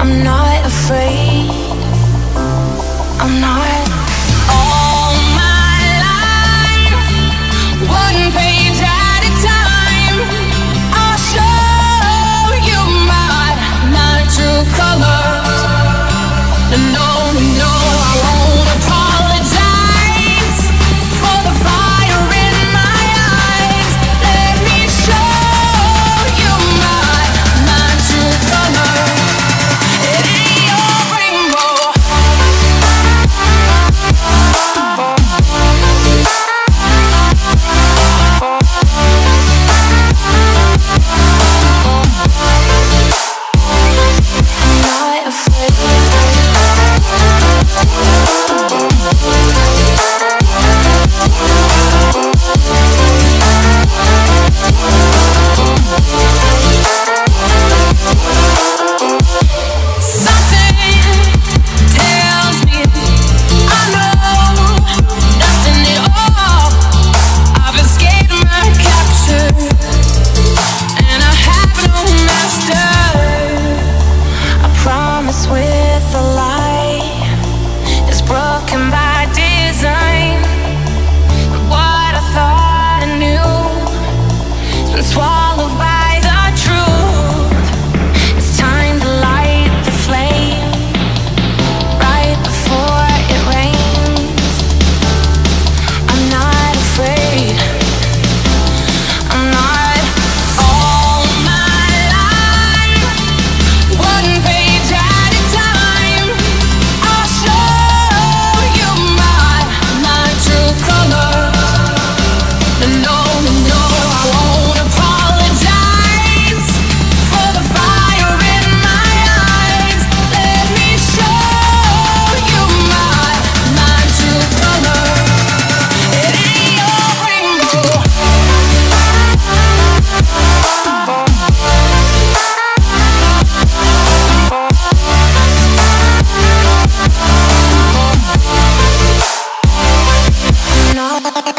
I'm not afraid. Thank you.